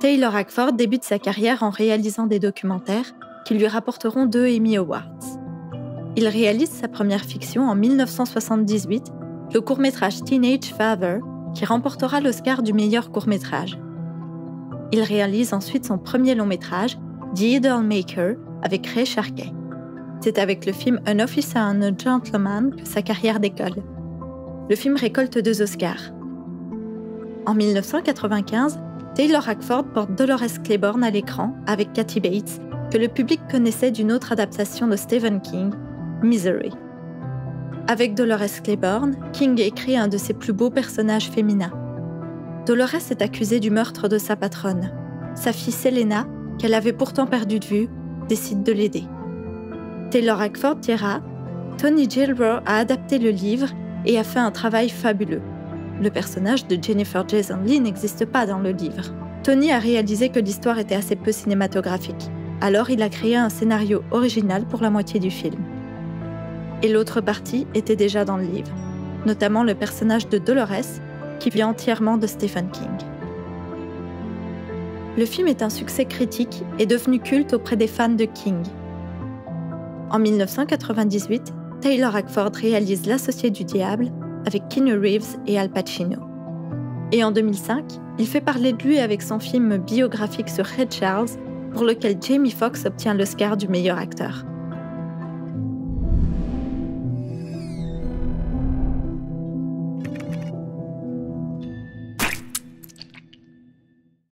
Taylor Hackford débute sa carrière en réalisant des documentaires qui lui rapporteront deux Emmy Awards. Il réalise sa première fiction en 1978, le court-métrage Teenage Father, qui remportera l'Oscar du meilleur court-métrage. Il réalise ensuite son premier long-métrage, The Idol Maker, avec Ray Sharkey. C'est avec le film An Officer and a Gentleman que sa carrière décolle. Le film récolte deux Oscars. En 1995, Taylor Hackford porte Dolores Claiborne à l'écran avec Kathy Bates, que le public connaissait d'une autre adaptation de Stephen King, Misery. Avec Dolores Claiborne, King écrit un de ses plus beaux personnages féminins. Dolores est accusée du meurtre de sa patronne. Sa fille Selena, qu'elle avait pourtant perdue de vue, décide de l'aider. Taylor Hackford dira Tony Gilroy a adapté le livre et a fait un travail fabuleux. Le personnage de Jennifer Jason Lee n'existe pas dans le livre. Tony a réalisé que l'histoire était assez peu cinématographique, alors il a créé un scénario original pour la moitié du film. Et l'autre partie était déjà dans le livre, notamment le personnage de Dolores, qui vient entièrement de Stephen King. Le film est un succès critique et devenu culte auprès des fans de King. En 1998, Taylor Hackford réalise L'Associé du Diable avec Keanu Reeves et Al Pacino. Et en 2005, il fait parler de lui avec son film biographique sur Red Charles, pour lequel Jamie Foxx obtient l'Oscar du meilleur acteur.